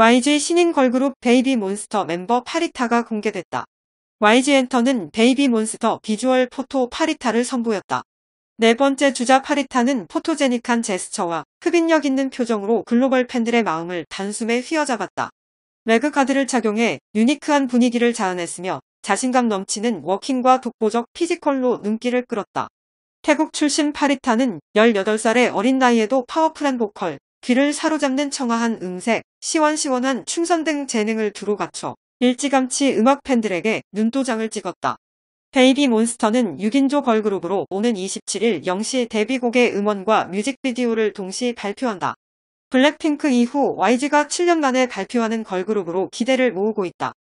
YG 신인 걸그룹 베이비몬스터 멤버 파리타가 공개됐다. YG엔터는 베이비몬스터 비주얼 photo 파리타를 선보였다. 네 번째 주자 파리타는 포토제닉한 제스처와 흡인력 있는 표정으로 글로벌 팬들의 마음을 단숨에 휘어잡았다. leg guard를 착용해 유니크한 분위기를 자아냈으며 자신감 넘치는 워킹과 독보적 피지컬로 눈길을 끌었다. 태국 출신 파리타는 18살의 어린 나이에도 파워풀한 보컬, 귀를 사로잡는 청아한 음색, 시원시원한 춤선 등 재능을 두루 갖춰 일찌감치 음악 팬들에게 눈도장을 찍었다. 베이비 몬스터는 6인조 걸그룹으로 오는 27일 0시 데뷔곡의 음원과 뮤직비디오를 동시 발표한다. 블랙핑크 이후 YG가 7년 만에 발표하는 걸그룹으로 기대를 모으고 있다.